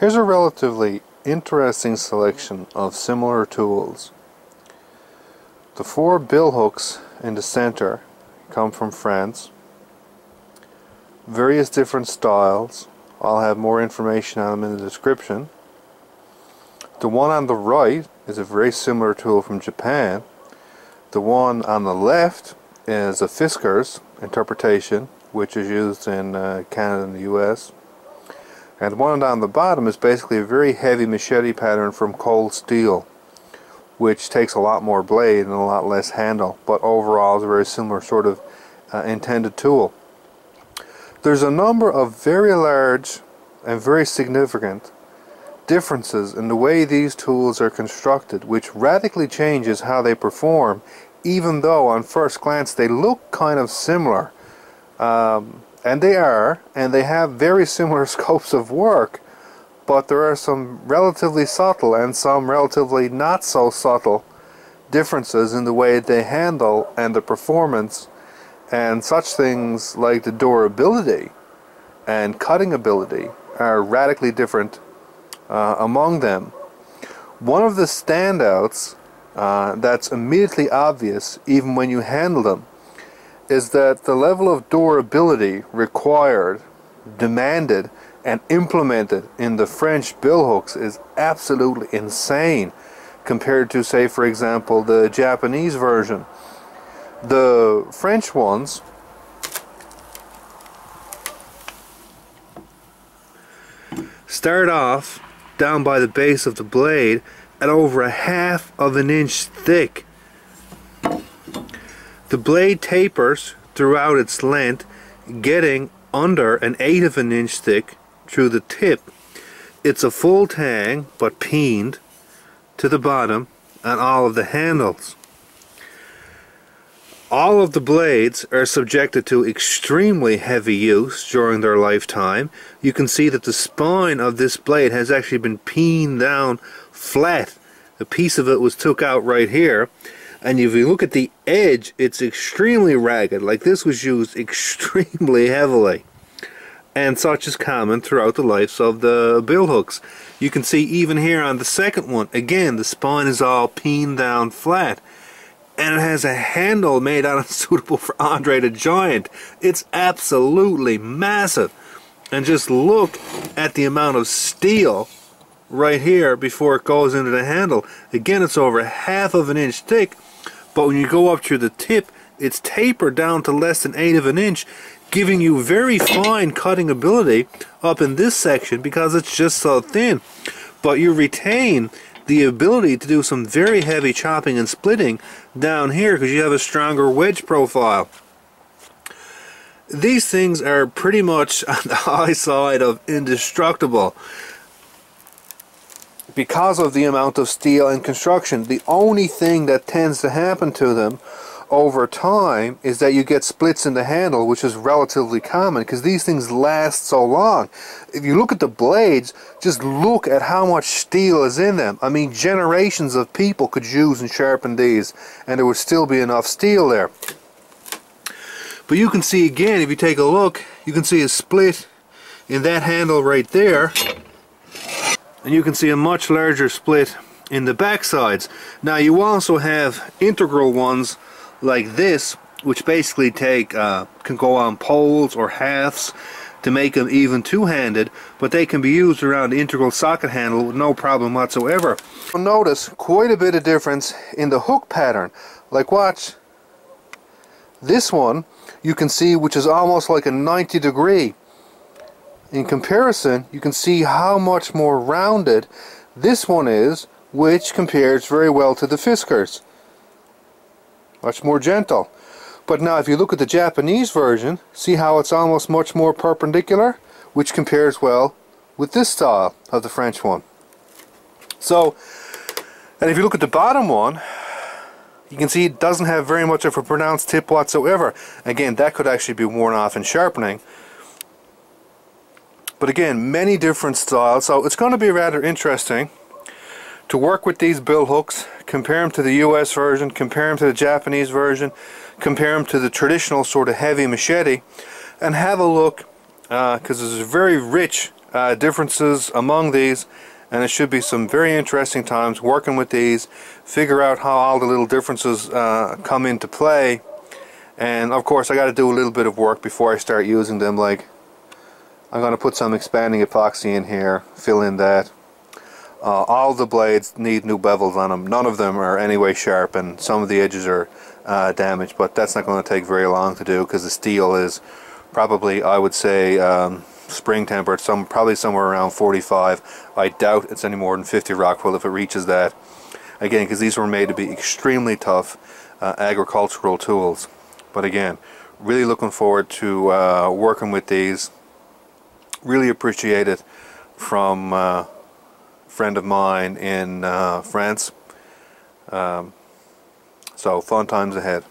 Here's a relatively interesting selection of similar tools. The four bill hooks in the center come from France. Various different styles. I'll have more information on them in the description. The one on the right is a very similar tool from Japan. The one on the left is a Fiskars interpretation which is used in uh, Canada and the US. And one down the bottom is basically a very heavy machete pattern from cold steel, which takes a lot more blade and a lot less handle, but overall is a very similar sort of uh, intended tool. There's a number of very large and very significant differences in the way these tools are constructed, which radically changes how they perform, even though on first glance they look kind of similar. Um, and they are, and they have very similar scopes of work, but there are some relatively subtle and some relatively not so subtle differences in the way they handle and the performance and such things like the durability and cutting ability are radically different uh, among them. One of the standouts uh, that's immediately obvious even when you handle them is that the level of durability required, demanded, and implemented in the French billhooks is absolutely insane compared to, say, for example, the Japanese version. The French ones start off down by the base of the blade at over a half of an inch thick the blade tapers throughout its length, getting under an eighth of an inch thick through the tip. It's a full tang, but peened to the bottom on all of the handles. All of the blades are subjected to extremely heavy use during their lifetime. You can see that the spine of this blade has actually been peened down flat. A piece of it was took out right here and if you look at the edge it's extremely ragged. Like this was used extremely heavily. And such is common throughout the lives of the bill hooks. You can see even here on the second one again the spine is all peened down flat. And it has a handle made out of suitable for Andre the Giant. It's absolutely massive. And just look at the amount of steel right here before it goes into the handle. Again it's over half of an inch thick but when you go up to the tip it's tapered down to less than eighth of an inch giving you very fine cutting ability up in this section because it's just so thin. But you retain the ability to do some very heavy chopping and splitting down here because you have a stronger wedge profile. These things are pretty much on the high side of indestructible because of the amount of steel and construction, the only thing that tends to happen to them over time is that you get splits in the handle, which is relatively common because these things last so long. If you look at the blades, just look at how much steel is in them. I mean, generations of people could use and sharpen these, and there would still be enough steel there. But you can see again, if you take a look, you can see a split in that handle right there and you can see a much larger split in the back sides. Now you also have integral ones like this which basically take uh, can go on poles or halves to make them even two-handed but they can be used around the integral socket handle with no problem whatsoever. You'll notice quite a bit of difference in the hook pattern like watch this one you can see which is almost like a 90 degree in comparison, you can see how much more rounded this one is, which compares very well to the Fiskars. Much more gentle. But now if you look at the Japanese version, see how it's almost much more perpendicular, which compares well with this style of the French one. So, and if you look at the bottom one, you can see it doesn't have very much of a pronounced tip whatsoever. Again, that could actually be worn off in sharpening. But again, many different styles, so it's going to be rather interesting to work with these bill hooks, compare them to the US version, compare them to the Japanese version, compare them to the traditional sort of heavy machete, and have a look, because uh, there's very rich uh, differences among these and it should be some very interesting times working with these figure out how all the little differences uh, come into play. And of course I got to do a little bit of work before I start using them like I'm going to put some expanding epoxy in here fill in that uh, all the blades need new bevels on them none of them are anyway sharp and some of the edges are uh, damaged but that's not going to take very long to do because the steel is probably I would say um, spring tempered, some probably somewhere around 45. I doubt it's any more than 50 Rockwell if it reaches that. Again, because these were made to be extremely tough uh, agricultural tools. But again, really looking forward to uh, working with these. Really appreciate it from a friend of mine in uh, France. Um, so fun times ahead.